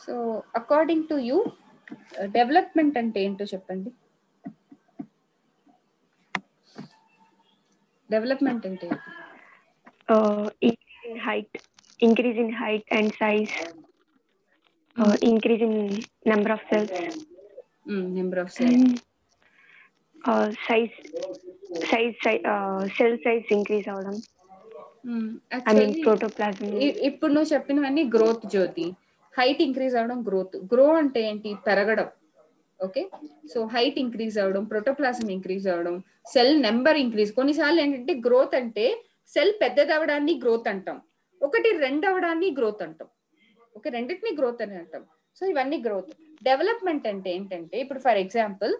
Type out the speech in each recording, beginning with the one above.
So according to you development అంటే ఏంటో చెప్పండి డెవలప్మెంట్ అంటే ఏంటి? uh, increase in height, increase in height and size, uh, increase in number of cells, number of cell and uh, size, size, size uh, cell size increase అవడం I mean protoplasm ఇప్పుడు నువ్వు చెప్పినవన్నీ growth జ్యోతి height increase అవడం growth grow అంటే ఏంటి? పెరగడం. Okay so height increase అవడం protoplasm increase అవడం సెల్ నెంబర్ ఇంక్రీజ్ కొన్నిసార్లు ఏంటంటే గ్రోత్ అంటే సెల్ పెద్దదవడాన్ని గ్రోత్ అంటాం. ఒకటి రెండు అవడాన్ని గ్రోత్ అంటాం. ఓకే రెండింటిని గ్రోత్ అని అంటాం. సో ఇవన్నీ గ్రోత్ డెవలప్మెంట్ అంటే ఏంటంటే ఇప్పుడు ఫర్ ఎగ్జాంపుల్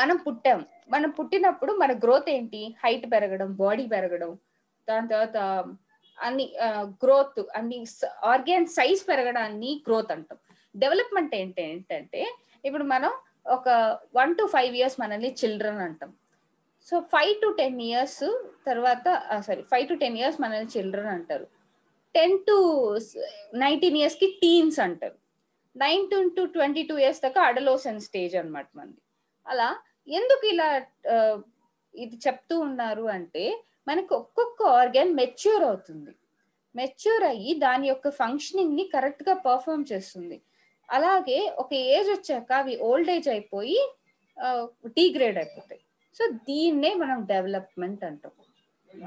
మనం పుట్టాం. మనం పుట్టినప్పుడు మన గ్రోత్ ఏంటి? హైట్ పెరగడం బాడీ పెరగడం దాని తర్వాత అన్ని గ్రోత్ అన్ని ఆర్గాన్ సైజ్ పెరగడాన్ని గ్రోత్ అంటాం. డెవలప్మెంట్ ఏంటి ఏంటంటే ఇప్పుడు మనం ఒక వన్ టు ఫైవ్ ఇయర్స్ మనల్ని చిల్డ్రన్ అంటాం. So five to ten years తర్వాత sorry five to ten years మనల్ని చిల్డ్రన్ అంటారు. టెన్ టు నైన్టీన్ ఇయర్స్కి టీన్స్ అంటారు. Nineteen to twenty two years దాకా అడలోసన్ స్టేజ్ అనమాట మనది. అలా ఎందుకు ఇలా ఇది చెప్తూ ఉన్నారు అంటే మనకు ఒక్కొక్క ఆర్గాన్ మెచ్యూర్ అవుతుంది. మెచ్యూర్ అయ్యి దాని యొక్క ఫంక్షనింగ్ని కరెక్ట్గా పర్ఫామ్ చేస్తుంది. అలాగే ఒక ఏజ్ వచ్చాక అవి ఓల్డ్ ఏజ్ అయిపోయి డీగ్రేడ్ అయిపోతాయి. సో దీన్నే మనం డెవలప్మెంట్ అంటాం.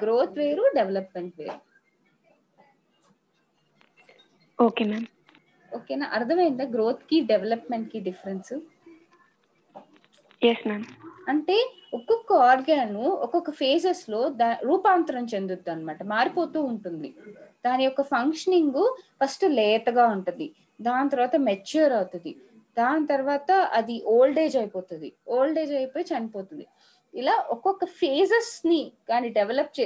గ్రోత్ వేరు డెవలప్మెంట్ వేరు. Okay ma'am. ఓకేనా అర్థమైందా? గ్రోత్కి డెవలప్మెంట్కి డిఫరెన్స్ ఎస్ మ్యామ్ అంటే ఒక్కొక్క ఆర్గాన్ ఒక్కొక్క ఫేజెస్లో రూపాంతరం చెందుద్ది అనమాట మారిపోతూ ఉంటుంది. దాని యొక్క ఫంక్షనింగ్ ఫస్ట్ లేతగా ఉంటుంది. దాని తర్వాత మెచ్యూర్ అవుతుంది. దాని తర్వాత అది ఓల్డ్ ఏజ్ అయిపోతుంది. ఓల్డ్ ఏజ్ అయిపోయి చనిపోతుంది. ఇలా ఒక్కొక్క ఫేజెస్ని కానీ డెవలప్ చే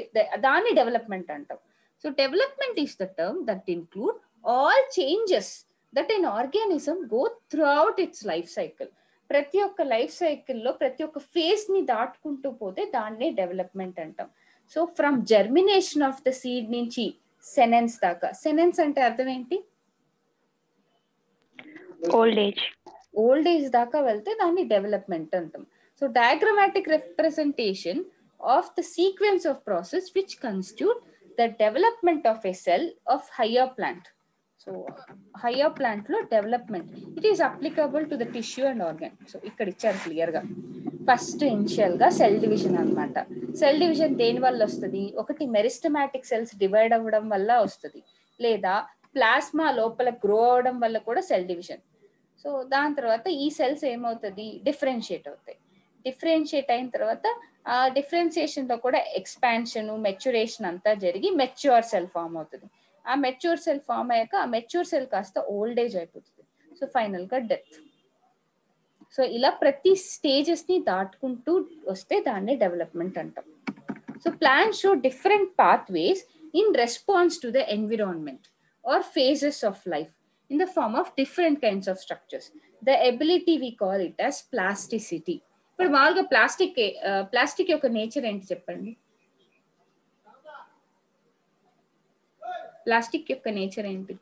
దాన్ని డెవలప్మెంట్ అంటాం. So development is the term that include all changes that in organism go throughout its life cycle ప్రతి ఒక్క లైఫ్ సైకిల్లో ప్రతి ఒక్క ఫేజ్ని దాటుకుంటూ పోతే దాన్నే డెవలప్మెంట్ అంటాం. So from germination of the seed నుంచి సెనెన్స్ దాకా. సెనెన్స్ అంటే అర్థం ఏంటి? ఓల్డ్ ఏజ్ ఓల్డ్ ఏజ్ దాకా వెళ్తే దాన్ని డెవలప్మెంట్ అంటాం. So diagrammatic representation of the sequence of process which constitute the development of a cell of higher plant so higher ప్లాంట్లో development it is applicable to the tissue and organ so ఇక్కడ ఇచ్చారు క్లియర్గా. First ఇనిషియల్గా cell division అన్నమాట. Cell division దేని వల్ల వస్తుంది? ఒకటి మెరిస్టమాటిక్ సెల్స్ డివైడ్ అవ్వడం వల్ల వస్తుంది. లేదా ప్లాస్మా లోపల గ్రో అవడం వల్ల కూడా సెల్ డివిజన్. సో దాని తర్వాత ఈ సెల్స్ ఏమవుతుంది? డిఫరెన్షియేట్ అవుతాయి. డిఫరెన్షియేట్ అయిన తర్వాత ఆ డిఫరెన్షియేషన్లో కూడా ఎక్స్పాన్షన్ మెచ్యురేషన్ అంతా జరిగి మెచ్యూర్ సెల్ ఫామ్ అవుతుంది. ఆ మెచ్యూర్ సెల్ ఫామ్ అయ్యాక ఆ మెచ్యూర్ సెల్ కాస్త ఓల్డ్ ఏజ్ అయిపోతుంది. సో ఫైనల్గా డెత్. సో ఇలా ప్రతి స్టేజెస్ని దాటుకుంటూ వస్తే దాన్ని డెవలప్మెంట్ అంటాం so plant show different pathways in response to the environment or phases of life in the form of different kinds of structures the ability we call it as plasticity ఇప్పుడు మామూలుగా plastic plastic యొక్క nature ఏంటి చెప్పండి plastic యొక్క nature ఏంటి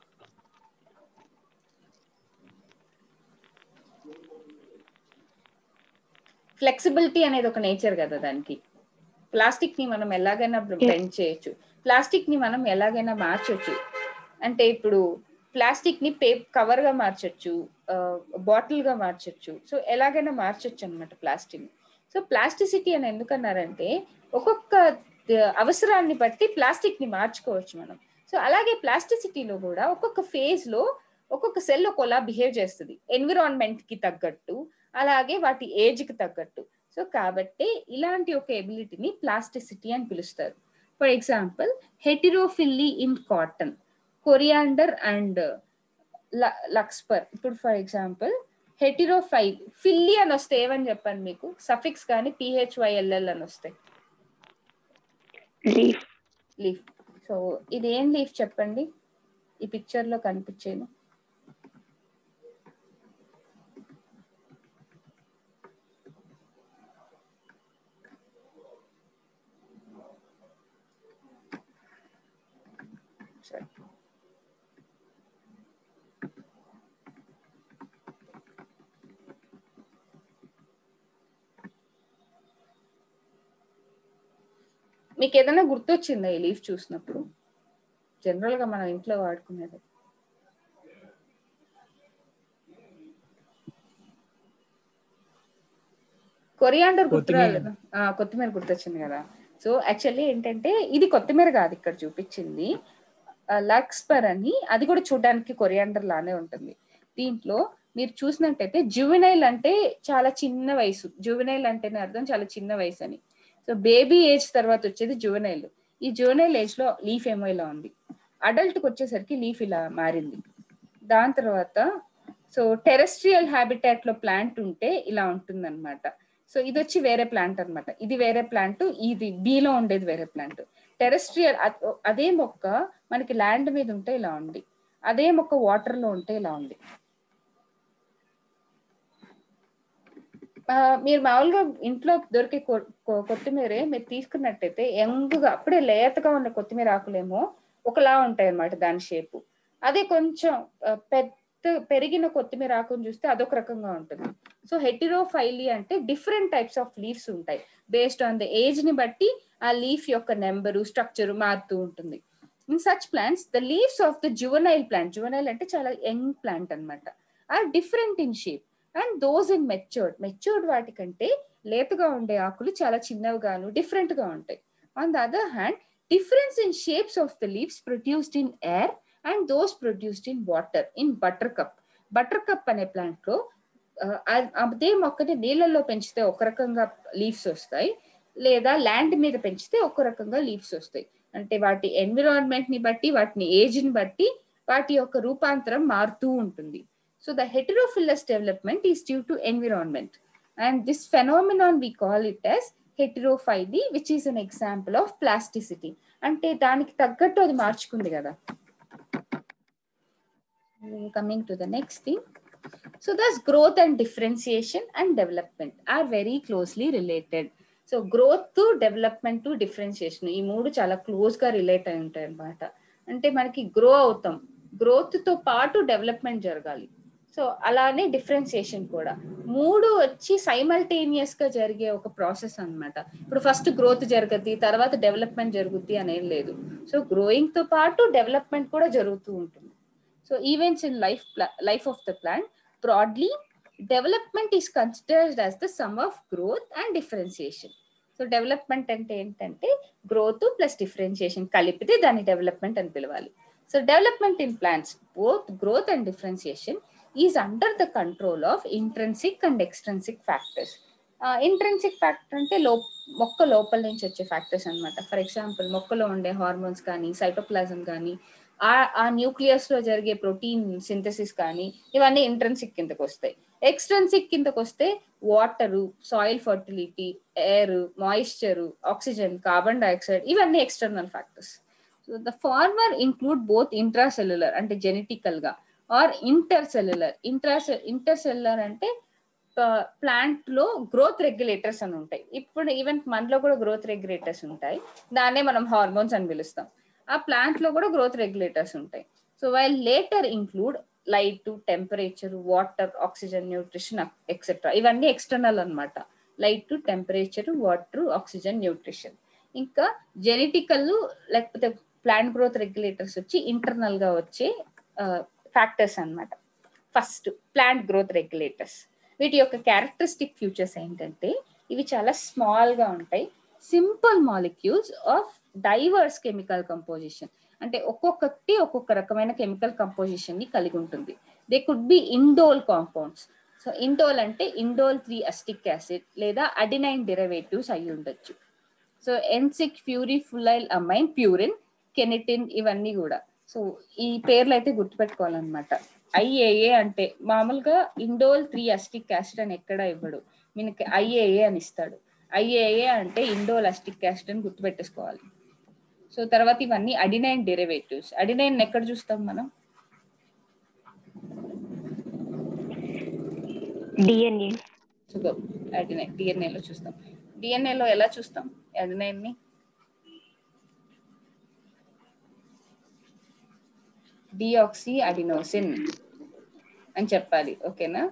flexibility అనేది ఒక nature కదా దానికి. ప్లాస్టిక్ని మనం ఎలాగైనా బెండ్ చేయొచ్చు. ప్లాస్టిక్ని మనం ఎలాగైనా మార్చొచ్చు. అంటే ఇప్పుడు ప్లాస్టిక్ని పే కవర్గా మార్చొచ్చు బాటిల్గా మార్చొచ్చు. సో ఎలాగైనా మార్చొచ్చు అనమాట ప్లాస్టిక్ సో ప్లాస్టిసిటీ అని ఎందుకన్నారంటే ఒక్కొక్క అవసరాన్ని బట్టి ప్లాస్టిక్ని మార్చుకోవచ్చు మనం. సో అలాగే ప్లాస్టిసిటీలో కూడా ఒక్కొక్క ఫేజ్లో ఒక్కొక్క సెల్ ఒకలా బిహేవ్ చేస్తుంది. ఎన్విరాన్మెంట్కి తగ్గట్టు అలాగే వాటి ఏజ్కి తగ్గట్టు. సో కాబట్టి ఇలాంటి ఒక ఎబిలిటీని ప్లాస్టిసిటీ అని పిలుస్తారు. For example heterophylly in cotton coriander and larkspur. ఇప్పుడు ఫర్ ఎగ్జాంపుల్ హెటిరోఫైల్ ఫిల్లీ అని వస్తే ఏమని చెప్పండి మీకు? సఫిక్స్ కానీ పిహెచ్వైఎల్ఎల్ అని వస్తాయి లీఫ్. లీఫ్. సో ఇది ఏం లీఫ్ చెప్పండి? ఈ పిక్చర్లో కనిపించేది సరే మీకు ఏదైనా గుర్తొచ్చిందా ఈ లీఫ్ చూసినప్పుడు? జనరల్గా మనం ఇంట్లో వాడుకునేది. కొరియాండర్ గుర్తు కొత్తిమీర. రాలేదా. ఆ, కొత్తిమీర గుర్తొచ్చింది కదా. సో యాక్చువల్లీ ఏంటంటే ఇది కొత్తిమీర కాదు ఇక్కడ చూపించింది. లక్స్పర్ అని అది కూడా చూడడానికి కొరియాండర్ లానే ఉంటుంది. దీంట్లో మీరు చూసినట్టయితే జువెనైల్ అంటే చాలా చిన్న వయసు. జువెనైల్ అంటేనే అర్థం చాలా చిన్న వయసు అని సో బేబీ ఏజ్ తర్వాత వచ్చేది జువెనైల్. ఈ జువెనైల్ ఏజ్లో లీఫ్ ఏమో ఇలా ఉంది. అడల్ట్కి వచ్చేసరికి లీఫ్ ఇలా మారింది. దాని తర్వాత సో టెరెస్ట్రియల్ హ్యాబిటాట్లో ప్లాంట్ ఉంటే ఇలా ఉంటుందన్నమాట. సో ఇది వచ్చి వేరే ప్లాంట్ అన్నమాట. ఇది వేరే ప్లాంట్ ఇది బీలో ఉండేది వేరే ప్లాంట్ టెరెస్ట్రియల్ అదే మొక్క మనకి ల్యాండ్ మీద ఉంటే ఇలా ఉంది. అదే మొక్క వాటర్లో ఉంటే ఇలా ఉంది. మీరు మామూలుగా ఇంట్లో దొరికే కొ- కొత్తిమీరే మీరు తీసుకున్నట్టయితే యంగ్గా అప్పుడే లేతగా ఉన్న కొత్తిమీర ఆకులేమో ఒకలా ఉంటాయి అన్నమాట దాని షేపు. అదే కొంచెం పెద్ద పెరిగిన కొత్తిమీర ఆకును చూస్తే అదొక రకంగా ఉంటుంది. సో హెటిరోఫైలీ అంటే డిఫరెంట్ టైప్స్ ఆఫ్ లీవ్స్ ఉంటాయి. బేస్డ్ ఆన్ ద ఏజ్ని బట్టి ఆ లీఫ్ యొక్క నెంబరు స్ట్రక్చర్ మారుతూ ఉంటుంది. In such plants the leaves of the juvenile plant juvenile అంటే చాలా యంగ్ ప్లాంట్ అన్నమాట. Are different in shape. And those in matured matured వాటికంటే లేతగా ఉండే ఆకులు చాలా చిన్నవిగాను డిఫరెంట్గా ఉంటాయి. On the other hand difference in shapes of the leaves produced in air and those produced in water in buttercup buttercup అనే ప్లాంట్లో అదే మొక్కని నీళ్ళల్లో పెంచితే ఒక రకంగా లీవ్స్ వస్తాయి. లేదా ల్యాండ్ మీద పెంచితే ఒక రకంగా లీవ్స్ వస్తాయి. అంటే వాటి ఎన్విరాన్మెంట్ని బట్టి వాటిని ఏజ్ని బట్టి వాటి యొక్క రూపాంతరం మారుతూ ఉంటుంది. So the heterophilous development is due to environment. And this phenomenon we call it as heterophyly which is an example of plasticity. అంటే దానికి తగ్గట్టు అది మార్చుకుంది కదా. Coming to the next thing so thus growth and differentiation and development are very closely related so growth development differentiation ఈ మూడు చాలా క్లోజ్గా రిలేట్ అయి ఉంటాయి అనమాట అంటే మనకి గ్రో అవుతాం. గ్రోత్తో పాటు డెవలప్మెంట్ జరగాలి. సో అలానే డిఫరెన్సియేషన్ కూడా. మూడు వచ్చి సైమల్టేనియస్గా జరిగే ఒక ప్రాసెస్ అన్నమాట. ఇప్పుడు ఫస్ట్ గ్రోత్ జరుగుద్ది తర్వాత డెవలప్మెంట్ జరుగుద్ది అనేం లేదు. సో గ్రోయింగ్తో పాటు డెవలప్మెంట్ కూడా జరుగుతూ ఉంటుంది. So events in life life of the plant. Broadly development is considered as the sum of growth and differentiation. So development అంటే ఏంటంటే గ్రోత్ ప్లస్ డిఫరెన్సియేషన్ కలిపితే దాన్ని డెవలప్మెంట్ అని పిలవాలి. So development in plants both growth and differentiation. Is under the control of intrinsic and extrinsic factors intrinsic factor అంటే లో మొక్క లోపల నుంచి వచ్చే ఫ్యాక్టర్స్ అన్నమాట. ఫర్ ఎగ్జాంపుల్ మొక్కలో ఉండే హార్మోన్స్ కానీ సైటోప్లాజం కానీ ఆ ఆ న్యూక్లియస్లో జరిగే ప్రోటీన్ సింథసిస్ కానీ ఇవన్నీ ఇంట్రెన్సిక్ కిందకు వస్తాయి. ఎక్స్ట్రెన్సిక్ కిందకు వస్తే water soil fertility air moisture oxygen carbon dioxide ఇవన్నీ external factors so the former include both intracellular అంటే జెనెటికల్గా. ఆర్ ఇంటర్ సెల్యులర్ ఇంట్రాసె ఇంటర్ అంటే ప్లాంట్లో గ్రోత్ రెగ్యులేటర్స్ అని ఉంటాయి. ఇప్పుడు ఈవెన్ మనలో కూడా గ్రోత్ రెగ్యులేటర్స్ ఉంటాయి. దాన్నే మనం హార్మోన్స్ అని పిలుస్తాం. ఆ ప్లాంట్లో కూడా గ్రోత్ రెగ్యులేటర్స్ ఉంటాయి. So while later include light temperature water oxygen nutrition etcetera ఇవన్నీ ఎక్స్టర్నల్ అనమాట light temperature water oxygen nutrition. ఇంకా జెనెటికల్ లేకపోతే ప్లాంట్ గ్రోత్ రెగ్యులేటర్స్ వచ్చి ఇంటర్నల్గా వచ్చే ఫ్యాక్టర్స్ అన్నమాట. ఫస్ట్ ప్లాంట్ గ్రోత్ రెగ్యులేటర్స్ వీటి యొక్క క్యారెక్టరిస్టిక్ ఫ్యూచర్స్ ఏంటంటే ఇవి చాలా స్మాల్గా ఉంటాయి. Simple molecules of diverse chemical composition అంటే ఒక్కొక్కటి ఒక్కొక్క రకమైన కెమికల్ కంపోజిషన్ని కలిగి ఉంటుంది. They could be indole compounds so indole అంటే ఇండోల్ త్రీ అస్టిక్ యాసిడ్ లేదా అడినైన్ డెరివేటివ్స్ అయి ఉండొచ్చు. So N six furfuryl amine purine kinetin ఇవన్నీ కూడా. సో ఈ పేర్లు అయితే గుర్తుపెట్టుకోవాలన్నమాట. ఐఏఏ అంటే మామూలుగా ఇండోల్ త్రీ అస్టిక్ యాసిడ్ అని ఎక్కడ ఇవ్వడు. మనకి ఐఏఏ అని ఇస్తాడు. ఐఏఏ అంటే ఇండోల్ అస్టిక్ యాసిడ్ అని గుర్తుపెట్టేసుకోవాలి. సో తర్వాత ఇవన్నీ అడినైన్ డెరివేటివ్స్. అడినైన్ ఎక్కడ చూస్తాం మనం? డిఎన్ఏ. డిఎన్ఏలో చూస్తాం. డిఎన్ఏలో ఎలా చూస్తాం? అడినైన్ని డిఆక్సీ అడినోసిన్ అని చెప్పాలి ఓకేనా?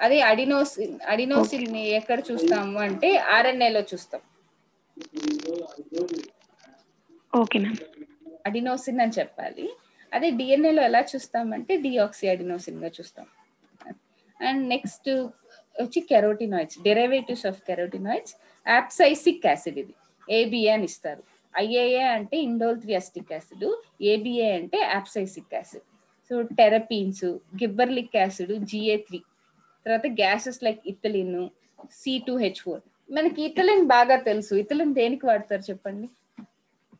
అదే అడినోసిన్ అడినోసిన్ని ఎక్కడ చూస్తాము అంటే ఆర్ఎన్ఏలో చూస్తాం. Okay ma'am. అడినోసిన్ అని చెప్పాలి. అదే డిఎన్ఏలో ఎలా చూస్తామంటే డిఆక్సీ అడినోసిన్గా చూస్తాం. అండ్ నెక్స్ట్ వచ్చి carotenoids derivatives of carotenoids abscisic acid ఇది ఏబిఏ అని ఇస్తారు. ఐఏఏ అంటే ఇండోల్ త్రియాస్టిక్ యాసిడ్ ఏబిఏ అంటే abscisic acid. So terpenes gibberellic acid GA three. తర్వాత gases like ethylene C two H four. మనకి ఇథలిన్ బాగా తెలుసు. ఇథలిన్ దేనికి వాడతారు చెప్పండి?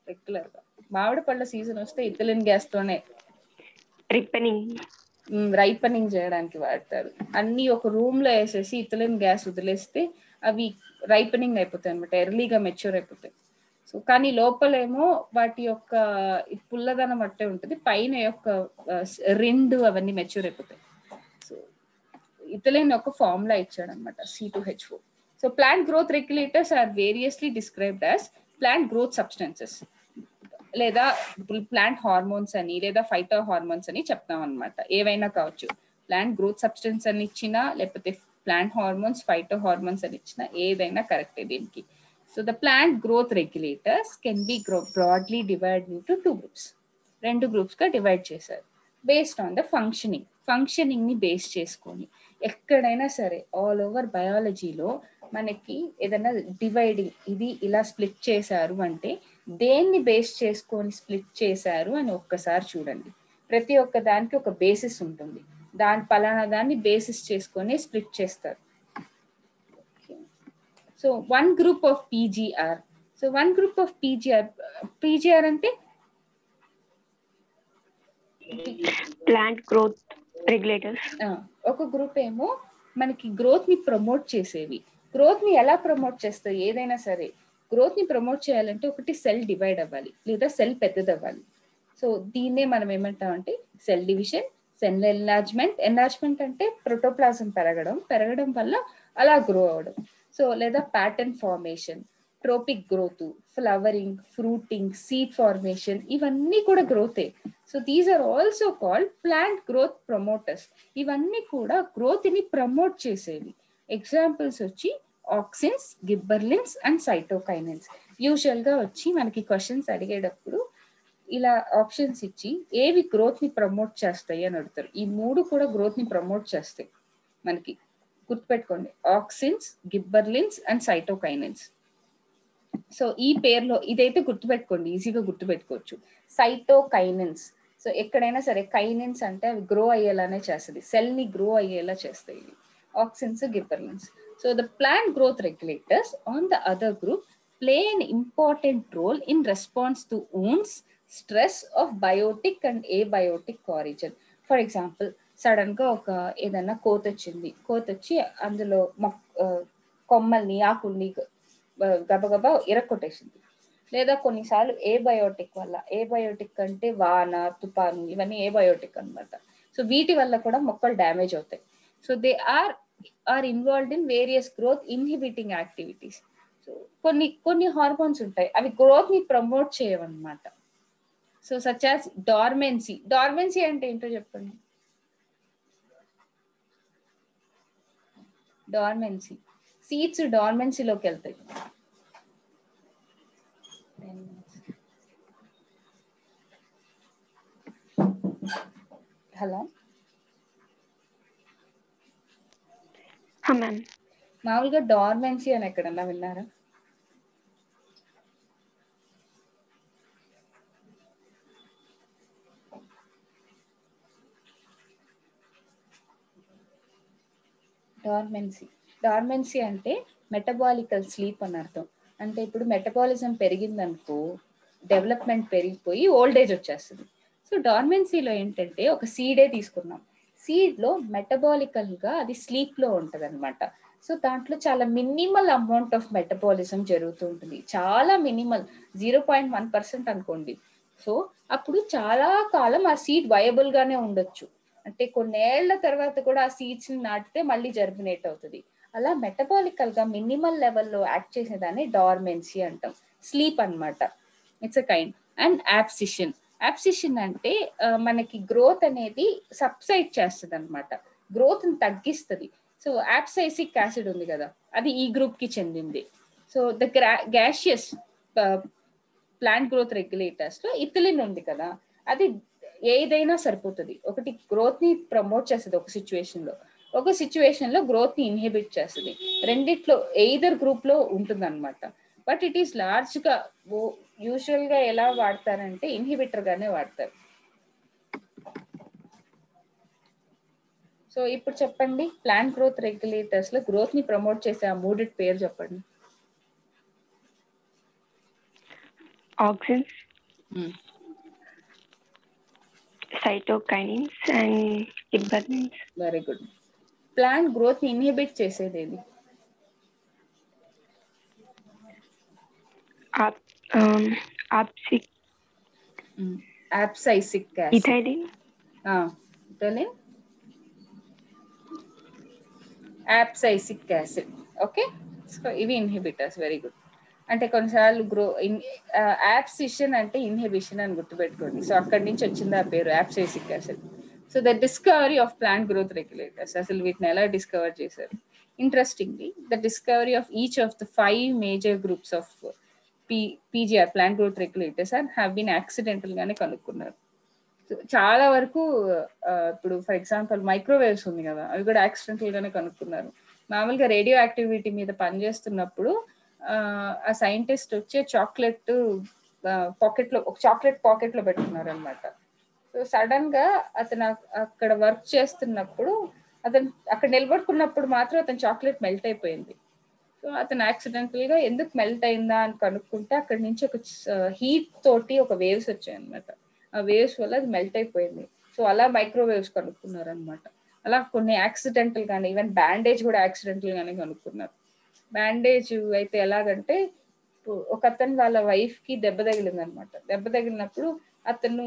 రెగ్యులర్గా. మామిడి పళ్ళ సీజన్ వస్తే ఇథలిన్ గ్యాస్ తోనే రిపెనింగ్ రైపనింగ్ చేయడానికి వాడతారు. అన్ని ఒక రూమ్లో వేసేసి ఇథలిన్ గ్యాస్ వదిలేస్తే అవి రైపనింగ్ అయిపోతాయి అనమాట ఎర్లీగా మెచ్యూర్ అయిపోతాయి. సో కానీ లోపలేమో వాటి యొక్క పుల్లదనం అట్టే ఉంటుంది. పైన యొక్క రెండు అవన్నీ మెచ్యూర్ అయిపోతాయి. సో ఇతలైన ఒక ఫార్ములా ఇచ్చాడు అనమాట C two H four so plant growth regulators are variously described as plant growth substances. లేదా ప్లాంట్ హార్మోన్స్ అని లేదా ఫైటో హార్మోన్స్ అని చెప్తాం అనమాట ఏవైనా కావచ్చు. ప్లాంట్ గ్రోత్ సబ్స్టెన్స్ అని ఇచ్చినా లేకపోతే ప్లాంట్ హార్మోన్స్ ఫైటో హార్మోన్స్ అని ఇచ్చినా ఏదైనా కరెక్టే దీనికి. So the plant growth regulators can be grow broadly into two two groups రెండు గ్రూప్స్గా డివైడ్ చేశారు బేస్డ్ ఆన్ ద ఫంక్షనింగ్ ఫంక్షనింగ్ని బేస్ చేసుకొని ఎక్కడైనా సరే ఆల్ ఓవర్ బయాలజీలో మనకి ఏదైనా డివైడింగ్ ఇది ఇలా స్ప్లిట్ చేశారు అంటే దేన్ని బేస్ చేసుకొని స్ప్లిట్ చేశారు అని ఒక్కసారి చూడండి. ప్రతి ఒక్క దానికి ఒక బేసిస్ ఉంటుంది. దాని పలానా దాన్ని బేసిస్ చేసుకొని స్ప్లిట్ చేస్తారు. So one group of PGR so one group of PGR PGR అంటే? ప్లాంట్ గ్రోత్ రెగ్యులేటర్స్ ఆ, ఒక గ్రూప్ ఏమో మనకి గ్రోత్ని ప్రమోట్ చేసేవి. గ్రోత్ని ఎలా ప్రమోట్ చేస్తాయి? ఏదైనా సరే. గ్రోత్ని ప్రమోట్ చేయాలంటే ఒకటి సెల్ డివైడ్ అవ్వాలి లేదా సెల్ పెద్దది అవ్వాలి సో దీన్నే మనం ఏమంటామంటే cell division cell enlargement enlargement అంటే ప్రోటోప్లాజం పెరగడం. పెరగడం వల్ల అలా గ్రో అవడం సో లేదా pattern formation tropic growth flowering fruiting seed formation ఇవన్నీ కూడా గ్రోతే so these are also called plant growth promoters ఇవన్నీ కూడా గ్రోత్ని ప్రమోట్ చేసేవి. ఎగ్జాంపుల్స్ వచ్చి ఆక్సిన్స్ గిబ్బర్లిన్స్ అండ్ సైటోకైనన్స్ యూజువల్గా వచ్చి మనకి క్వశ్చన్స్ అడిగేటప్పుడు ఇలా ఆప్షన్స్ ఇచ్చి ఏవి గ్రోత్ని ప్రమోట్ చేస్తాయి అని అడుగుతారు. ఈ మూడు కూడా గ్రోత్ని ప్రమోట్ చేస్తాయి మనకి. గుర్తుపెట్టుకోండి. Auxins gibberellins and cytokinins so ఈ పేర్లో ఇదైతే గుర్తుపెట్టుకోండి. ఈజీగా గుర్తుపెట్టుకోవచ్చు. సైటోకైనిన్స్ సో ఎక్కడైనా సరే కైనెన్స్ అంటే అవి గ్రో అయ్యేలానే చేస్తుంది. సెల్ని గ్రో అయ్యేలా చేస్తాయి ఇవి. Auxins gibberellins. So the plant growth regulators on the other group play an important role in response to wounds stress of biotic and abiotic origin for example సడన్గా ఒక ఏదైనా కోత వచ్చింది. కోత వచ్చి అందులో మొక్క కొమ్మల్ని ఆకుల్ని గబగబా ఇరక్కొట్టేసింది లేదా కొన్నిసార్లు ఏ బయోటిక్ వల్ల ఏ బయోటిక్ అంటే వాన తుపాను ఇవన్నీ ఏ బయోటిక్ అన్నమాట. సో వీటి వల్ల కూడా మొక్కలు డ్యామేజ్ అవుతాయి. So they are are involved in various growth inhibiting activities. So కొన్ని కొన్ని హార్మోన్స్ ఉంటాయి. అవి గ్రోత్ని promote చేయవన్నమాట. So such as dormancy dormancy అంటే ఏంటో చెప్పండి? డార్మెన్సీ సీడ్స్ డార్మెన్సీలోకి వెళ్తాయి. హలో మామూలుగా డార్మెన్సీ అని ఎక్కడన్నా విన్నారా? డార్మెన్సీ డార్మెన్సీ అంటే మెటబాలికల్ స్లీప్ అని అర్థం. అంటే ఇప్పుడు మెటబాలిజం పెరిగిందనుకో డెవలప్మెంట్ పెరిగిపోయి ఓల్డ్ ఏజ్ వచ్చేస్తుంది. సో డార్మెన్సీలో ఏంటంటే ఒక సీడే తీసుకున్నాం. సీడ్లో మెటబాలికల్గా అది స్లీప్లో ఉంటుంది అనమాట సో దాంట్లో చాలా మినిమల్ అమౌంట్ ఆఫ్ మెటబాలిజం జరుగుతూ ఉంటుంది. చాలా minimal zero point one percent అనుకోండి. సో అప్పుడు చాలా కాలం ఆ సీడ్ వయబుల్గానే ఉండొచ్చు. అంటే కొన్నేళ్ళ తర్వాత కూడా ఆ సీడ్స్ని నాటితే మళ్ళీ జర్మినేట్ అవుతుంది. అలా మెటబాలికల్గా మినిమల్ లెవెల్లో యాక్ట్ చేసేదాన్ని డార్మెన్సీ అంటాం. స్లీప్ అన్నమాట. It's a kind and abscission abscission అంటే మనకి గ్రోత్ అనేది సబ్సైడ్ చేస్తుంది అనమాట గ్రోత్ తగ్గిస్తుంది. సో యాప్సైసిక్ యాసిడ్ ఉంది కదా అది ఈ గ్రూప్కి చెందింది. So the gaseous plant growth రెగ్యులేటర్స్లో ethylene ఉంది కదా అది ఏదైనా సరిపోతుంది. ఒకటి గ్రోత్ని ప్రమోట్ చేస్తుంది ఒక సిచ్యువేషన్లో. ఒక సిచ్యువేషన్లో గ్రోత్ని ఇన్హిబిట్ చేస్తుంది. రెండిట్లో ఎయిదర్ గ్రూప్లో ఉంటుంది అనమాట బట్ ఇట్ ఈస్ లార్జ్గా యూజువల్గా ఎలా వాడతారంటే ఇన్హిబిటర్ గానే వాడతారు. సో ఇప్పుడు చెప్పండి. ప్లాంట్ గ్రోత్ రెగ్యులేటర్స్లో గ్రోత్ని ప్రమోట్ చేసే ఆ మూడిటి పేరు చెప్పండి. Auxins, cytokinins, and gibberellins. Very good plant గ్రోత్ని inhibit చేసేది ఏది Ap- um, apsic, abscisic acid ethylene, ethylene abscisic acid okay so ఇవి ఇన్హిబిటర్స్ వెరీ గుడ్ అంటే కొన్నిసార్లు గ్రో ఇన్ యాప్సిషన్ అంటే ఇన్హిబిషన్ అని గుర్తుపెట్టుకోండి. సో అక్కడి నుంచి వచ్చింది ఆ పేరు abscisic acid so the discovery of plant growth regulators అసలు వీటిని ఎలా డిస్కవర్ చేశారు? Interestingly the discovery of each of the five major groups of P PGR plant growth regulators and have been accidental గానే కనుక్కున్నారు చాలా వరకు ఇప్పుడు ఫర్ ఎగ్జాంపుల్ మైక్రోవేవ్స్ ఉంది కదా అవి కూడా యాక్సిడెంటల్ గానే కనుక్కున్నారు. మామూలుగా రేడియో యాక్టివిటీ మీద పనిచేస్తున్నప్పుడు ఆ, సైంటిస్ట్ వచ్చి చాక్లెట్ పాకెట్లో ఒక చాక్లెట్ పాకెట్లో పెట్టుకున్నారు అనమాట సో సడన్గా అతను అక్కడ వర్క్ చేస్తున్నప్పుడు అతను అక్కడ నిలబడుకున్నప్పుడు మాత్రం అతను చాక్లెట్ మెల్ట్ అయిపోయింది. సో అతను యాక్సిడెంటల్గా ఎందుకు మెల్ట్ అయిందా అని కనుక్కుంటే అక్కడ నుంచి ఒక హీట్ తోటి ఒక వేవ్స్ వచ్చాయి అనమాట ఆ వేవ్స్ వల్ల అది మెల్ట్ అయిపోయింది. సో అలా మైక్రోవేవ్స్ కనుక్కున్నారు అనమాట అలా కొన్ని యాక్సిడెంటల్ గానే ఈవెన్ బ్యాండేజ్ కూడా యాక్సిడెంటల్ గానే కనుక్కున్నారు. బ్యాండేజ్ అయితే ఎలాగంటే ఒక అతను వాళ్ళ వైఫ్కి దెబ్బ తగిలింది అనమాట దెబ్బ తగిలినప్పుడు అతను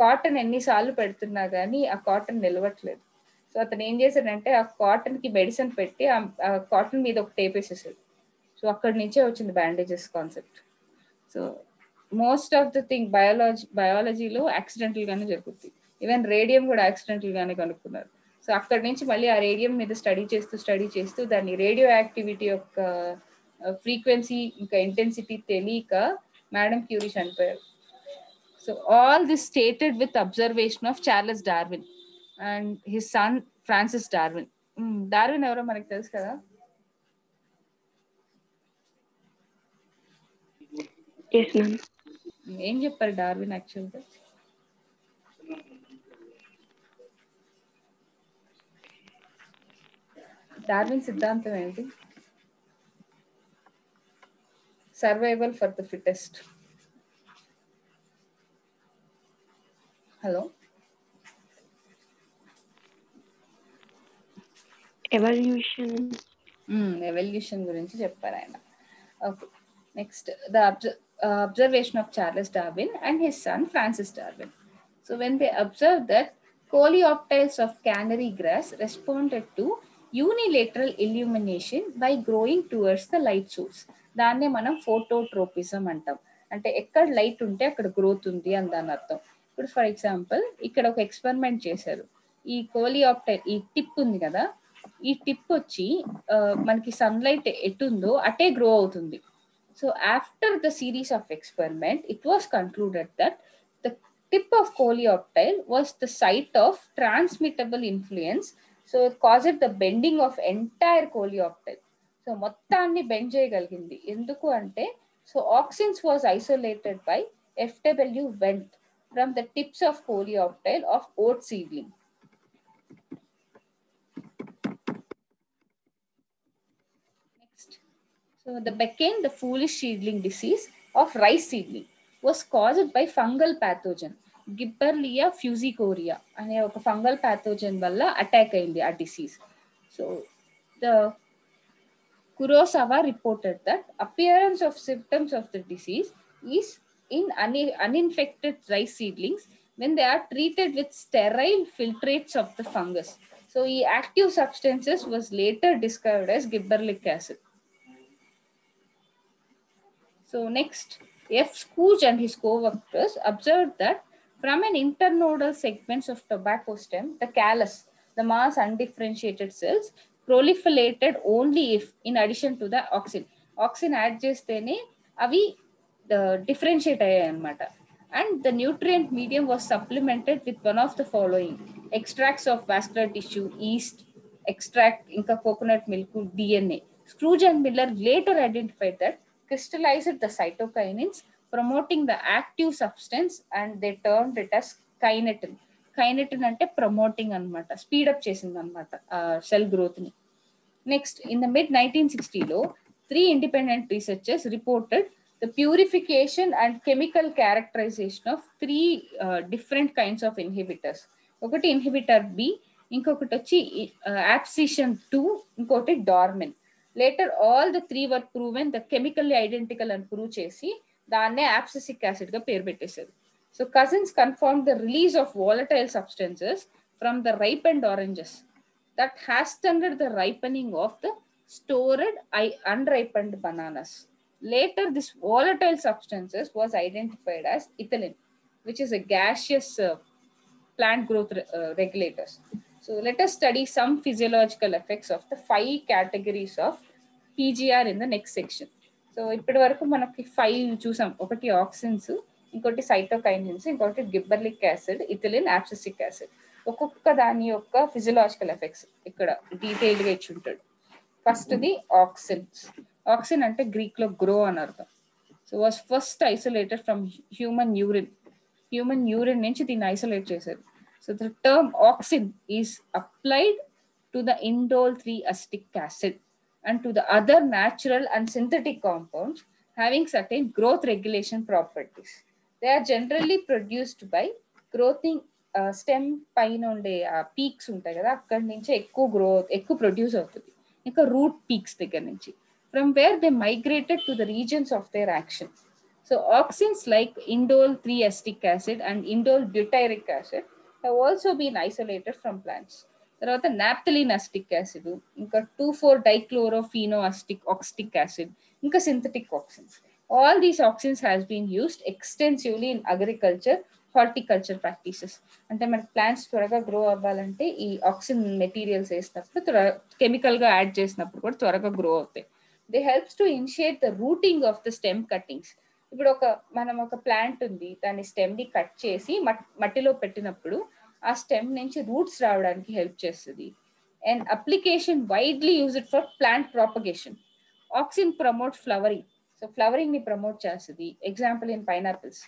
కాటన్ ఎన్నిసార్లు పెడుతున్నా గానీ ఆ కాటన్ నిలవట్లేదు. సో అతను ఏం చేశాడంటే ఆ కాటన్కి మెడిసిన్ పెట్టి ఆ కాటన్ మీద ఒక టేప్ వేసేసాడు సో అక్కడి నుంచే వచ్చింది bandages concept so most of the thing biology బయాలజీలో accidental గానే జరుగుతుంది ఈవెన్ రేడియం కూడా యాక్సిడెంటల్ గానే కనుక్కున్నారు. సో అక్కడి నుంచి మళ్ళీ ఆ రేడియం మీద స్టడీ చేస్తూ స్టడీ చేస్తూ దాన్ని రేడియో యాక్టివిటీ యొక్క ఫ్రీక్వెన్సీ ఇంకా ఇంటెన్సిటీ తెలియక మేడం క్యూరీ చనిపోయారు. So all this stated with observation of Charles Darwin and his son Francis Darwin. Darwin ఎవరో మనకు తెలుసు కదా. ఏం చెప్పారు డార్విన్ యాక్చువల్గా డార్విన్ సిద్ధాంతం ఏంటి survival for the fittest hello Evolution, evolution గురించి చెప్పారు ఆయన. Okay next the observation of Charles Darwin and his son Francis Darwin so when they observe that coleoptiles of canary grass responded to unilateral illumination by growing towards the light source దాన్నే మనం phototropism అంటాం. అంటే ఎక్కడ light ఉంటే అక్కడ growth ఉంది అని దాని అర్థం. ఇప్పుడు ఫర్ ఎగ్జాంపుల్ ఇక్కడ ఒక ఎక్స్పెరిమెంట్ చేశారు. ఈ కోలియాప్టర్ ఈ టిప్ ఉంది కదా ఈ టిప్ వచ్చి మనకి సన్లైట్ ఎటుందో అటే గ్రో అవుతుంది. So after the series of experiment it was concluded that the tip of coleoptile was the site of transmittable influence so caused the bending of entire coleoptile so మొత్తాన్ని bend చేయగలిగింది ఎందుకు అంటే so auxins was isolated by FW Went from the tips of coleoptile of oat seedling Next. So the Becken, the foolish seedling disease of rice seedling was caused by fungal pathogen. Gibberella ఫ్యూజికోరియా అనే ఒక fungal pathogen వల్ల attack అయింది ఆ disease so the Kurosawa reported that appearance of symptoms of the disease is in uninfected rice seedlings when they are treated with sterile filtrates of the fungus so ఈ active substances was later discovered as gibberellic acid So next, F. Scooge and his co-workers observed that from an internodal segments of tobacco stem, the callus, the mass undifferentiated cells, proliferated only if, in addition to the auxin. Auxin adds chestene, avi differentiate matter. And the nutrient medium was supplemented with one of the following. Extracts of vascular tissue, yeast, extract, Inca coconut milk, DNA. Scrooge and Miller later identified that crystallized the cytokinins promoting the active substance, and they termed it as kinetin. Kinetin అంటే promoting అనమాట speed up చేసింది అనమాట cell గ్రోత్ని. Next in the mid nineteen సిక్స్టీలో three independent researchers reported the purification and chemical characterization of three different kinds of inhibitors ఒకటి inhibitor B ఇంకొకటి వచ్చి abscission two ఇంకోటి dormin later all the three were proven the chemically identical అని prove చేసి దాన్నే abscisic acid గా పేరు పెట్టేశారు so cousins confirm the release of volatile substances from the ripe and oranges that hastened the ripening of the stored I unripened bananas later this volatile substances was identified as ethylene which is a gaseous uh, plant growth re- uh, regulators so let us study some physiological effects of the five categories of pgr in the next section So ఇప్పటి వరకు మనకి five చూసాం. ఒకటి auxins ఇంకోటి cytokinins ఇంకోటి gibberellic acid ethylene abscisic acid. ఒక్కొక్క దాని యొక్క ఫిజియలాజికల్ ఎఫెక్ట్స్ ఇక్కడ డీటెయిల్గా ఇచ్చి ఉంటాడు. First the auxins. ఆక్సిన్ అంటే గ్రీక్లో గ్రో అని అర్థం. So was first isolated from human urine human urine నుంచి దీన్ని ఐసోలేట్ చేశారు. So the term auxin is applied to the indole three acetic acid and to the other natural and synthetic compounds having certain growth regulation properties. They are generally produced by growthing stem పైన ఉండే peaks ఉంటాయి కదా అక్కడి నుంచి ఎక్కువ growth ఎక్కువ produce అవుతుంది ఇంకా రూట్ పీక్స్ దగ్గర నుంచి from where they migrated to the regions of their action so auxins like indole three acetic acid and indole butyric acid have also been isolated from plants తర్వాత naphthalene acetic acid ఇంకా two four dichlorophenoxy acetic acetic acid ఇంకా synthetic auxins. All these auxins has been used extensively in agriculture horticulture practices అంటే మనకి plants త్వరగా grow అవ్వాలంటే ఈ auxin materials వేసినప్పుడు త్వర కెమికల్గా యాడ్ చేసినప్పుడు కూడా త్వరగా గ్రో అవుతాయి. They helps to initiate the rooting of the stem cuttings ఇప్పుడు ఒక మనం ఒక ప్లాంట్ ఉంది దాని స్టెమ్ని కట్ చేసి మట్టిలో పెట్టినప్పుడు ఆ స్టెమ్ నుంచి రూట్స్ రావడానికి హెల్ప్ చేస్తుంది. And application widely used for plant propagation auxin promote flowering so ఫ్లవరింగ్ని promote చేస్తుంది. Example in pineapples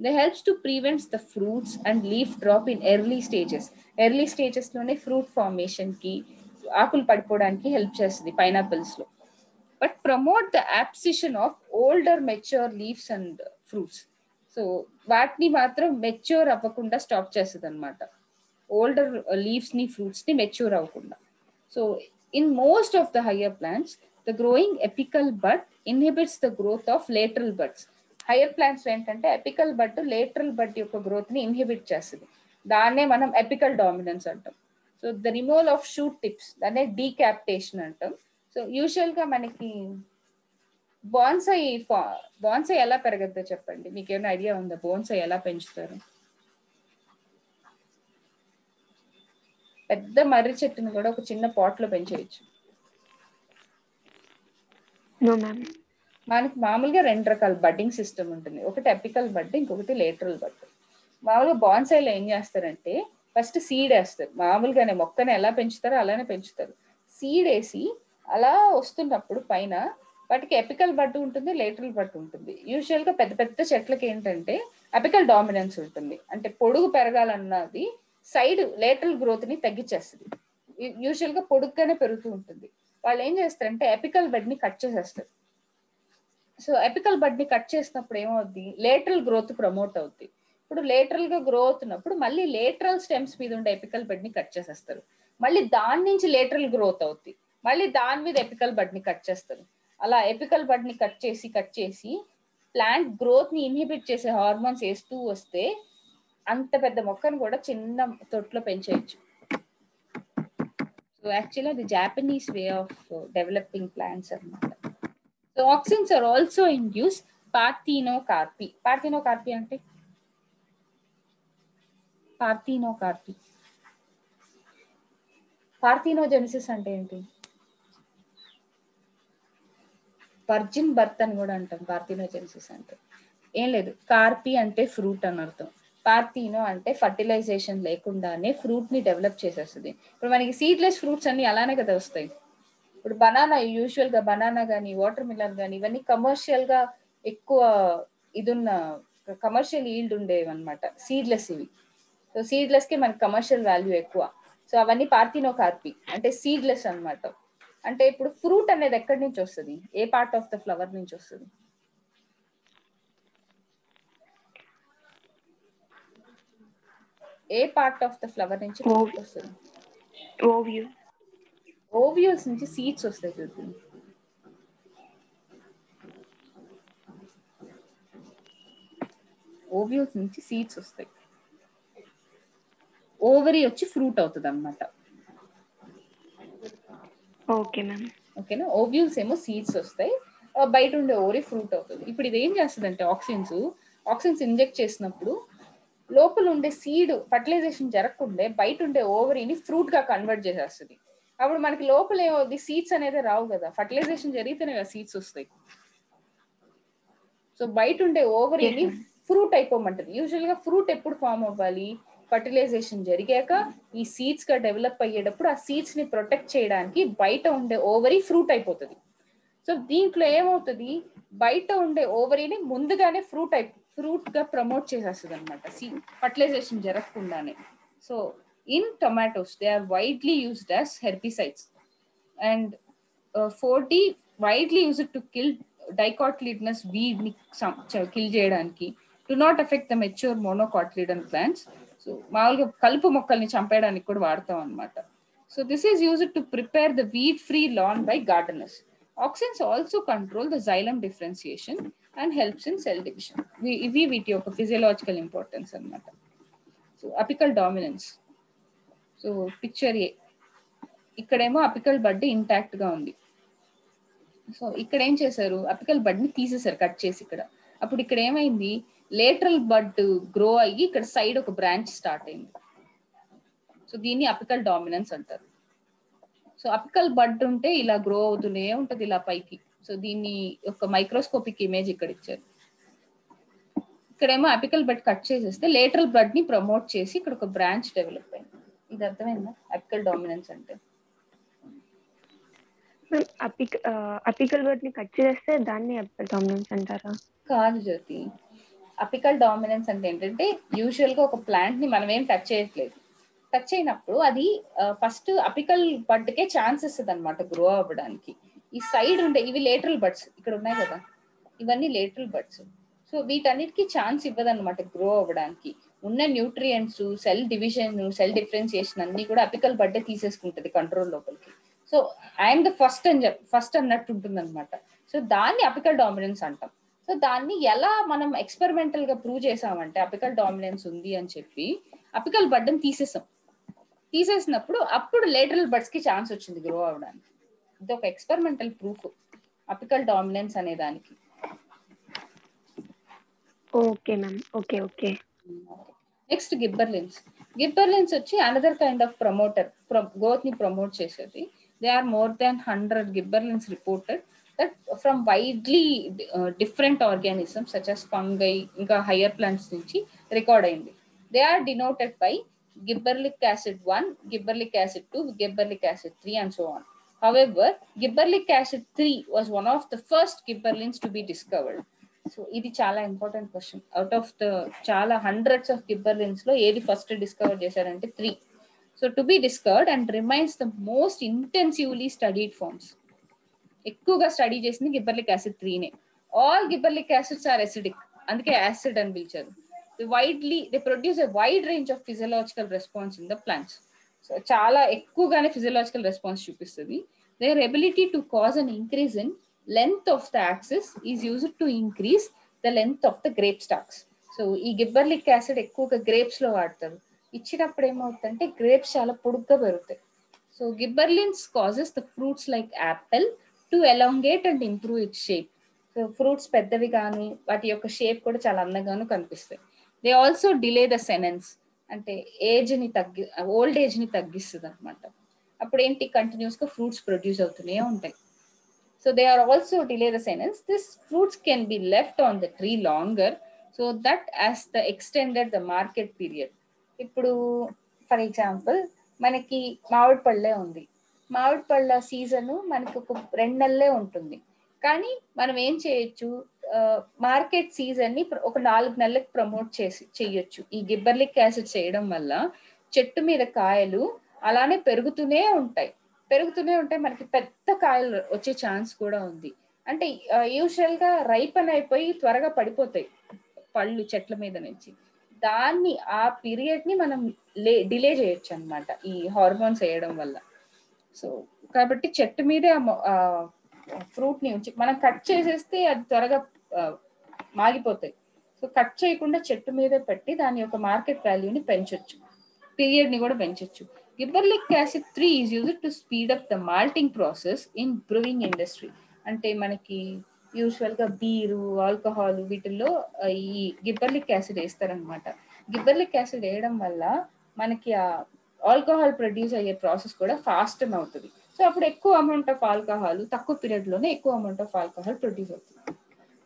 the helps to prevents the fruits and leaf drop in early stages early స్టేజెస్లోనే fruit ఫార్మేషన్కి ఆకులు పడిపోవడానికి help చేస్తుంది పైనాపిల్స్లో. But promote the abscission of older mature leaves and fruits so వాటిని మాత్రం mature అవ్వకుండా stop చేస్తుంది అనమాట older లీవ్స్ని ఫ్రూట్స్ని మెచ్యూర్ అవ్వకుండా so in most of the higher plants the growing apical bud inhibits the growth of lateral buds higher plants ఏంటంటే apical bud lateral bud యొక్క గ్రోత్ని ఇన్హిబిట్ చేస్తుంది. దాన్నే మనం ఎపికల్ డామినెన్స్ అంటాం. So the removal of shoot tips దాన్నే decapitation అంటాం. So యూజువల్గా మనకి బాన్సై బాన్సై ఎలా పెరగద్దో చెప్పండి. మీకు ఏమైనా ఐడియా ఉందా? బోన్సై ఎలా పెంచుతారు? పెద్ద మర్రి చెట్టుని కూడా ఒక చిన్న పాట్లో పెంచేయచ్చు మనకి మామూలుగా రెండు రకాల బడ్డింగ్ సిస్టమ్ ఉంటుంది. ఒకటి ఎపికల్ బడ్ ఇంకొకటి లేటరల్ బడ్. మామూలుగా బాన్సైలో ఏం చేస్తారంటే ఫస్ట్ సీడ్ వేస్తారు. మామూలుగానే మొక్కని ఎలా పెంచుతారో అలానే పెంచుతారు. సీడ్ వేసి అలా వస్తున్నప్పుడు పైన వాటికి ఎపికల్ బట్టు ఉంటుంది లేటరల్ బట్టు ఉంటుంది. యూజువల్గా పెద్ద పెద్ద చెట్లకి ఏంటంటే ఎపికల్ డామినెన్స్ ఉంటుంది. అంటే పొడుగు పెరగాలన్నది సైడ్ లేటరల్ గ్రోత్ని తగ్గించేస్తుంది. యూజువల్గా పొడుగ్గానే పెరుగుతూ ఉంటుంది. వాళ్ళు ఏం చేస్తారంటే ఎపికల్ బెడ్ని కట్ చేసేస్తారు. సో ఎపికల్ బడ్ని కట్ చేసినప్పుడు ఏమవుద్ది? లేటరల్ గ్రోత్ ప్రమోట్ అవుద్ది. ఇప్పుడు లేటరల్గా గ్రో అవుతున్నప్పుడు మళ్ళీ లేటరల్ స్టెమ్స్ మీద ఉండే ఎపికల్ బడ్ని కట్ చేసేస్తారు. మళ్ళీ దాని నుంచి లేటరల్ గ్రోత్ అవుద్ది. మళ్ళీ దాని మీద ఎపికల్ బడ్ని కట్ చేస్తారు. అలా ఎపికల్ బడ్ని కట్ చేసి కట్ చేసి ప్లాంట్ గ్రోత్ని ఇన్హిబిట్ చేసే హార్మోన్స్ వేస్తూ వస్తే అంత పెద్ద మొక్కను కూడా చిన్న తొట్లో పెంచేయచ్చు. సో యాక్చువల్లీ అది Japanese way of developing plants అనమాట so auxins are also parthenocarpy parthenocarpy అంటే? పార్థినోకార్పి పార్థినోజెనిసిస్ అంటే ఏంటి? వర్జిన్ బర్త్ అని కూడా అంటాం. పార్థినోజెనిసిస్ అంటే. ఏం లేదు. కార్పీ అంటే ఫ్రూట్ అని అర్థం. పార్థీనో అంటే ఫర్టిలైజేషన్ లేకుండానే ఫ్రూట్ని డెవలప్ చేసేస్తుంది. ఇప్పుడు మనకి సీడ్లెస్ ఫ్రూట్స్ అన్ని అలానే కదా వస్తాయి. ఇప్పుడు బనానా యూజువల్గా బనానా కానీ వాటర్ మిలన్ కానీ ఇవన్నీ కమర్షియల్గా ఎక్కువ ఇదున్న కమర్షియల్ ఈల్డ్ ఉండేవి అనమాట సీడ్లెస్ ఇవి. సో సీడ్లెస్కి మనకి కమర్షియల్ వాల్యూ ఎక్కువ. సో అవన్నీ పార్థినో కార్పి అంటే సీడ్లెస్ అన్నమాట. అంటే ఇప్పుడు ఫ్రూట్ అనేది ఎక్కడి నుంచి వస్తుంది? ఏ పార్ట్ ఆఫ్ ద ఫ్లవర్ నుంచి వస్తుంది? ఏ పార్ట్ ఆఫ్ ద ఫ్లవర్ నుంచి ఫ్రూట్ వస్తుంది ఓవ్యూ ఓవియోస్ నుంచి సీడ్స్ వస్తాయి చూడండి ఓవియోస్ నుంచి సీడ్స్ వస్తాయి. ఓవరీ వచ్చి ఫ్రూట్ అవుతుంది అనమాట ఓకే మ్యామ్ ఓకేనా ఓవ్యూల్స్ ఏమో సీడ్స్ వస్తాయి. బయట ఉండే ఓవరీ ఫ్రూట్ అవుతుంది. ఇప్పుడు ఇది ఏం చేస్తుంది అంటే ఆక్సిజన్స్ ఆక్సిజన్స్ ఇంజెక్ట్ చేసినప్పుడు లోపల ఉండే సీడ్ ఫర్టిలైజేషన్ జరగకుండే బయట ఉండే ఓవరీని ఫ్రూట్గా కన్వర్ట్ చేసేస్తుంది. అప్పుడు మనకి లోపల ఏమవుద్ది? సీడ్స్ అనేది రావు కదా. ఫర్టిలైజేషన్ జరిగితేనే కదా సీడ్స్ వస్తాయి. సో బయట ఉండే ఓవరీని ఫ్రూట్ అయిపోమంటది. యూజువల్గా ఫ్రూట్ ఎప్పుడు ఫామ్ అవ్వాలి? ఫర్టిలైజేషన్ జరిగాక ఈ సీడ్స్గా డెవలప్ అయ్యేటప్పుడు ఆ సీడ్స్ని ప్రొటెక్ట్ చేయడానికి బయట ఉండే ఓవరీ ఫ్రూట్ అయిపోతుంది. సో దీంట్లో ఏమవుతుంది? బయట ఉండే ఓవరీని ముందుగానే ఫ్రూట్ అయి ఫ్రూట్గా ప్రమోట్ చేసేస్తుంది అనమాట సీ fertilization జరగకుండానే. So in tomatoes they are widely used as herbicides. And four widely used to kill dicotyledonous వీడ్ని kill చేయడానికి. To not effect the mature monocotyledon plants. So మామూలుగా కలుపు మొక్కల్ని చంపేయడానికి కూడా వాడతాం అనమాట so this is used to prepare the weed free lawn by gardeners. Auxins also control the xylem differentiation and helps in cell division ఇవి వీటి యొక్క ఫిజియలాజికల్ ఇంపార్టెన్స్ అనమాట so apical dominance so picture ఏ ఇక్కడేమో అపికల్ బడ్ ఇంటాక్ట్గా ఉంది. So ఇక్కడ ఏం చేశారు? Apical బడ్ని తీసేశారు కట్ చేసి ఇక్కడ. అప్పుడు ఇక్కడ ఏమైంది? లేటరల్ బడ్ గ్రో అయ్యి ఇక్కడ సైడ్ ఒక బ్రాంచ్ స్టార్ట్ అయింది. సో దీన్ని అపికల్ డామినెన్స్ అంటారు. సో అపికల్ బడ్ ఉంటే ఇలా గ్రో అవుతూనే ఉంటది ఇలా పైకి. సో దీన్ని ఒక మైక్రోస్కోపిక్ ఇమేజ్ ఇక్కడ ఇచ్చారు. ఇక్కడేమో అపికల్ బడ్ కట్ చేసేస్తే లేటరల్ బడ్ని ప్రమోట్ చేసి ఇక్కడ ఒక బ్రాంచ్ డెవలప్ అయింది. ఇది అర్థమైందా? అపికల్ డామినెన్స్ అంటే. అపికల్ వర్డ్ని కట్ చేస్తే దాన్ని అపికల్ డామినెన్స్ అంటారా? కాదు జ్యోతి. అపికల్ డామినెన్స్ అంటే ఏంటంటే యూజువల్గా ఒక ప్లాంట్ని మనం ఏం టచ్ చేయట్లేదు. టచ్ అయినప్పుడు అది ఫస్ట్ అపికల్ బడ్కే ఛాన్స్ ఇస్తుంది అనమాట గ్రో అవ్వడానికి. ఈ సైడ్ ఉండే ఇవి లేటరల్ బడ్స్ ఇక్కడ ఉన్నాయి కదా ఇవన్నీ లేటరల్ బడ్స్ సో వీటన్నిటికీ ఛాన్స్ ఇవ్వదన్నమాట గ్రో అవ్వడానికి. ఉన్న nutrients cell division cell differentiation అన్ని కూడా అపికల్ బడ్డే తీసేసుకుంటుంది కంట్రోల్ లోపలికి. సో ఐఎమ్ ద ఫస్ట్ అని చెప్ ఫస్ట్ అన్నట్టు ఉంటుంది అనమాట సో దాన్ని అపికల్ డామినెన్స్ అంటాం. సో దాన్ని ఎలా మనం ఎక్స్పెరిమెంటల్గా ప్రూవ్ చేసామంటే అపికల్ డామినెన్స్ ఉంది అని చెప్పి అపికల్ బడ్డని తీసేసాం. తీసేసినప్పుడు అప్పుడు లేటరల్ బడ్స్కి ఛాన్స్ వచ్చింది గ్రో అవడానికి. ఇది ఒక ఎక్స్పెరిమెంటల్ ప్రూఫ్ అపికల్ డామినెన్స్ అనే దానికి. Okay ma'am okay okay next gibberellins gibberellins వచ్చి అనదర్ కైండ్ ఆఫ్ ప్రమోటర్ గ్రోత్ని ప్రమోట్ చేసేది. They are more than hundred gibberellins reported that from widely different organisms such as fungi ఇంకా higher plants నుంచి record అయింది. They are denoted by gibberellic acid 1, gibberellic acid 2, gibberellic acid 3, and so on. However, gibberellic acid 3 was one of the first gibberellins to be discovered. So ఇది చాలా important question out of the చాలా hundreds of గిబ్బర్లిన్స్లో ఏది first discover చేశారంటే three so to be discovered and remains the most intensively studied forms ఎక్కువగా study చేసింది gibberellic acid త్రీనే all gibberellic acids are acidic అందుకే acid అని పిలిచారు. Widely they produce a wide range of physiological response in the plants so చాలా ఎక్కువగానే physiological response చూపిస్తుంది their ability to cause an increase in length of the axis is used to increase the length of the grape stalks so ఈ gibberellic acid ఎక్కువగా గ్రేప్స్లో వాడతారు. ఇచ్చినప్పుడు ఏమవుతుందంటే grapes చాలా పొడుగ్గా పెరుగుతాయి. So gibberellins causes the fruits like apple to elongate and improve it shape so fruits పెద్దవి కానీ వాటి యొక్క షేప్ కూడా చాలా అందంగాను కనిపిస్తాయి. They also delay the senescence అంటే ఏజ్ని తగ్గి ఓల్డ్ ఏజ్ని తగ్గిస్తుంది అనమాట అప్పుడు ఏంటి? కంటిన్యూస్గా ఫ్రూట్స్ ప్రొడ్యూస్ అవుతూనే ఉంటాయి. So they are also delay the senescence this fruits can be left on the tree longer so that as the extended the market period ఇప్పుడు ఫర్ ఎగ్జాంపుల్ మనకి మామిడి పళ్ళే ఉంది. మామిడి పళ్ళ సీజను మనకి ఒక రెండు నెలలే ఉంటుంది. కానీ మనం ఏం చేయొచ్చు? మార్కెట్ సీజన్ని ఒక నాలుగు నెలలకు ప్రమోట్ చేసి చేయొచ్చు. ఈ గిబ్బర్లిక్ యాసిడ్ చేయడం వల్ల చెట్టు మీద కాయలు అలానే పెరుగుతూనే ఉంటాయి. పెరుగుతూనే ఉంటాయి. మనకి పెద్ద కాయలు వచ్చే ఛాన్స్ కూడా ఉంది. అంటే యూజువల్గా రైపన్ అయిపోయి త్వరగా పడిపోతాయి పళ్ళు చెట్ల మీద నుంచి. దాన్ని ఆ పీరియడ్ని మనం డిలే చేయొచ్చు అనమాట ఈ హార్మోన్స్ వేయడం వల్ల. సో కాబట్టి చెట్టు మీదే ఫ్రూట్ని ఉంచి మనం కట్ చేసేస్తే అది త్వరగా మాగిపోతాయి. సో కట్ చేయకుండా చెట్టు మీదే పెట్టి దాని యొక్క మార్కెట్ వాల్యూని పెంచొచ్చు. పీరియడ్ని కూడా పెంచొచ్చు. Gibberellic acid three is use to speed up the malting process in brewing industry. అంటే మనకి యూజువల్గా బీరు ఆల్కహాల్ వీటిల్లో ఈ గిబ్బర్లిక్ యాసిడ్ వేస్తారనమాట గిబ్బర్లిక్ యాసిడ్ వేయడం వల్ల మనకి ఆ ఆల్కహాల్ ప్రొడ్యూస్ అయ్యే ప్రాసెస్ కూడా ఫాస్ట్ అవుతుంది. సో అప్పుడు ఎక్కువ అమౌంట్ ఆఫ్ ఆల్కహాల్ తక్కువ పీరియడ్లోనే ఎక్కువ అమౌంట్ ఆఫ్ ఆల్కహాల్ ప్రొడ్యూస్ అవుతుంది.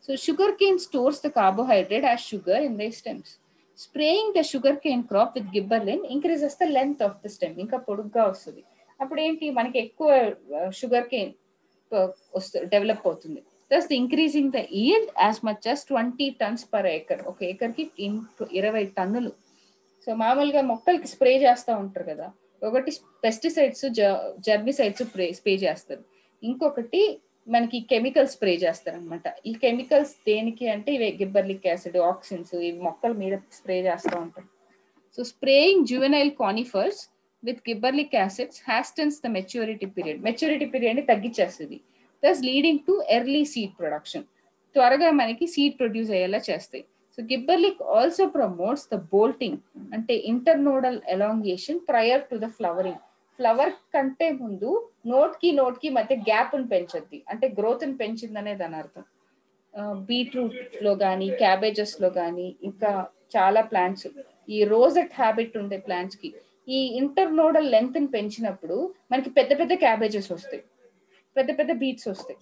So sugar cane stores the carbohydrate sugar sugar in the stems spraying sugarcane sugar cane crop increases the length of length of stem ఇంకా పొడుగ్గా వస్తుంది. అప్పుడు ఏంటి మనకి ఎక్కువ షుగర్ కేన్ వస్తుంది డెవలప్ అవుతుంది. Thus increasing the yield as much as twenty tons per acre ఒక ఏకర్కి ఇరవై టన్నులు. సో మామూలుగా మొక్కలకి స్ప్రే చేస్తూ ఉంటారు కదా. ఒకటి పెస్టిసైడ్స్ జర్మిసైడ్స్ స్ప్రే స్ప్రే చేస్తారు. ఇంకొకటి మనకి కెమికల్ స్ప్రే చేస్తారు అనమాట ఈ కెమికల్స్ దేనికి అంటే ఇవి గిబ్బర్లిక్ యాసిడ్ ఆక్సిన్స్ ఇవి మొక్కల మీద స్ప్రే చేస్తూ ఉంటారు. So spraying juvenile conifers with gibberellic acids hastens the maturity period maturity పీరియడ్ని తగ్గించేస్తుంది. Thus leading to early seed production త్వరగా మనకి సీడ్ ప్రొడ్యూస్ అయ్యేలా చేస్తాయి. So gibberellic also promotes the bolting అంటే internodal elongation prior to the flowering flower కంటే ముందు నోట్కి నోట్కి మధ్య గ్యాప్ని పెంచద్ది. అంటే గ్రోత్ని పెంచిందనే దాని అర్థం. బీట్రూట్లో కానీ క్యాబేజెస్లో కానీ ఇంకా చాలా ప్లాంట్స్ ఈ రోజెట్ హ్యాబిట్ ఉండే ప్లాంట్స్కి ఈ ఇంటర్నోడల్ లెంత్ని పెంచినప్పుడు మనకి పెద్ద పెద్ద క్యాబేజెస్ వస్తాయి. పెద్ద పెద్ద బీట్స్ వస్తాయి.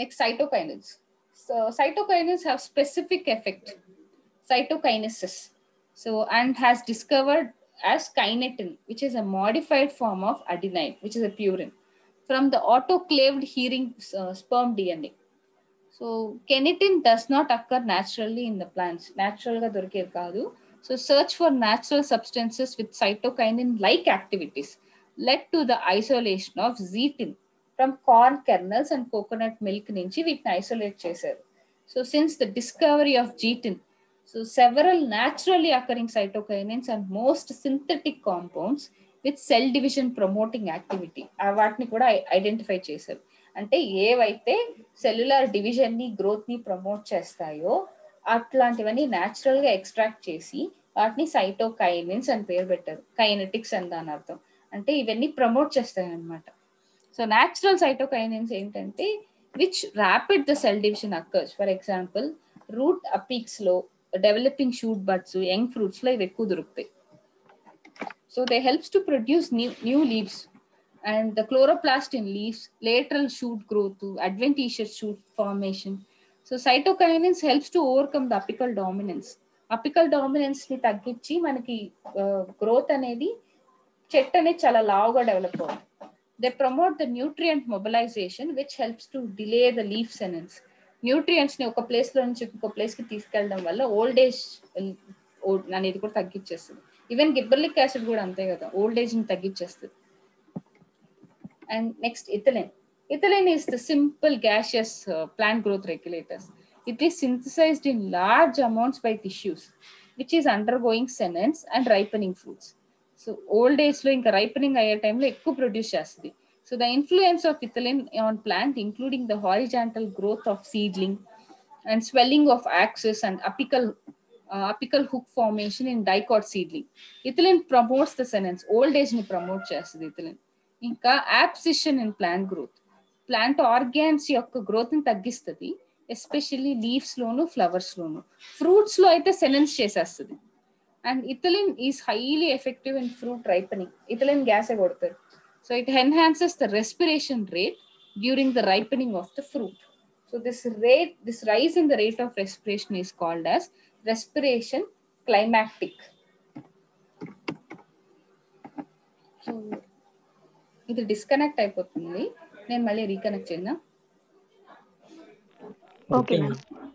Next cytokinins so cytokinins have specific effect cytokinesis so and has discovered as kinetin, which is a modified form of adenine, which is a purine, from the autoclaved hearing uh, sperm DNA. So kinetin does not occur naturally in the plants. Natural ga dorikedi kaadu. So search for natural substances with cytokinin-like activities led to the isolation of zeatin from corn kernels and coconut milk నుంచి వీటిని isolate చేశారు so since the discovery of zeatin So several naturally occurring cytokinins and most synthetic compounds with cell division promoting activity వాటిని కూడా identify చేశారు. అంటే ఏవైతే cellular డివిజన్ని గ్రోత్ని promote చేస్తాయో అట్లాంటివన్నీ న్యాచురల్గా ఎక్స్ట్రాక్ట్ చేసి వాటిని సైటోకైనిన్స్ అని పేరు పెట్టారు. కైనెటిక్స్ అని దాని అర్థం. అంటే ఇవన్నీ ప్రమోట్ చేస్తాయి అనమాట సో న్యాచురల్ సైటోకైనిన్స్ ఏంటంటే which rapid the cell division occurs for example root అపీక్స్లో developing shoot buds young fruits లో ఇవి ఎక్కువ దొరుకుతాయి so they helps to produce new new leaves and the chloroplast in leaves lateral shoot growth adventitious shoot formation so cytokinins helps to overcome the apical dominance apical dominance ని తగ్గించి మనకి growth అనేది చెట్టు అనేది చాలా లావుగా డెవలప్ అవుతుంది they promote the nutrient mobilisation which helps to delay the leaf senescence న్యూట్రియంట్స్ని ఒక ప్లేస్లో నుంచి ఇంకో ప్లేస్కి తీసుకెళ్ళడం వల్ల ఓల్డ్ ఏజ్ అనేది కూడా తగ్గించేస్తుంది ఈవెన్ గిబ్బర్లిక్ యాసిడ్ కూడా అంతే కదా ఓల్డ్ ఏజ్ని తగ్గించేస్తుంది and next ethylene ethylene is the simple gaseous plant growth regulators it is synthesized in large amounts by tissues which is undergoing senescence and ripening fruits so old ఏజ్లో ఇంకా ripening అయ్యే టైంలో ఎక్కువ produce చేస్తుంది. So the influence of ethylene on plant, including the horizontal growth of seedling and swelling of axis and apical uh, apical hook formation in dicot seedling. Ethylene promotes the senescence. Old age ni promote చేస్తుంది ethylene. ఇంకా abscission in plant growth. Plant organs యొక్క growth ని తగ్గిస్తుంది especially leaves లోను flowers లోను ఫ్రూట్స్లో అయితే senescence చేసేస్తుంది and ethylene is highly effective in fruit ripening ethylene గ్యాసే కొడతారు So it enhances the respiration rate during the ripening of the fruit. So this rate, this rise in the rate of respiration is called as respiration climactic. So ఇది disconnect అయిపోతుంది నేను మళ్ళీ reconnect చేద్దాం okay okay ma'am